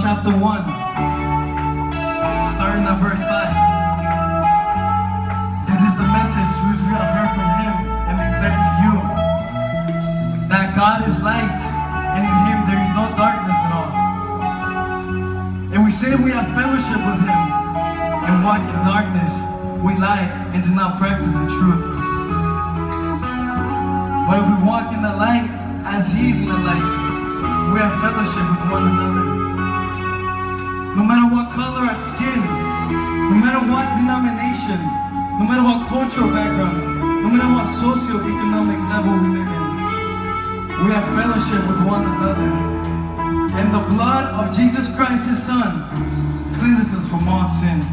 chapter 1, starting at verse 5. This is the message which we have heard from him and declare to you that God is light, and in him there is no darkness at all. And we say we have fellowship with him and walk in darkness, we lie and do not practice the truth. But if we walk in the light as he is in the light, we have fellowship with one another. No matter what color our skin, no matter what denomination, no matter what cultural background, no matter what socio-economic level we live in, we have fellowship with one another. And the blood of Jesus Christ, his son, cleanses us from all sin.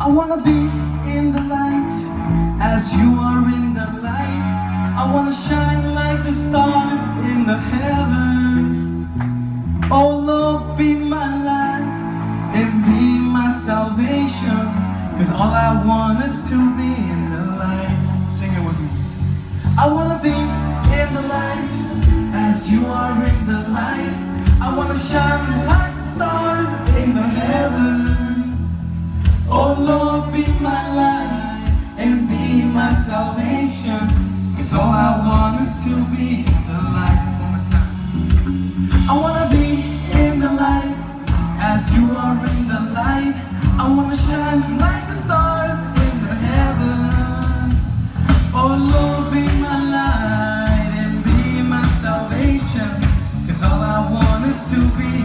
I wanna be in the light as you are in. I wanna shine like the stars in the heavens. Oh Lord, be my light and be my salvation. Cause all I want is to be in the light. Sing it with me. I wanna be in the light as you are in the light. I wanna shine like the stars in the heavens. Oh Lord, Cause all I want is to be in the light. One more time. I wanna be in the light as you are in the light. I wanna shine like the stars in the heavens. Oh Lord, be my light and be my salvation. Cause all I want is to be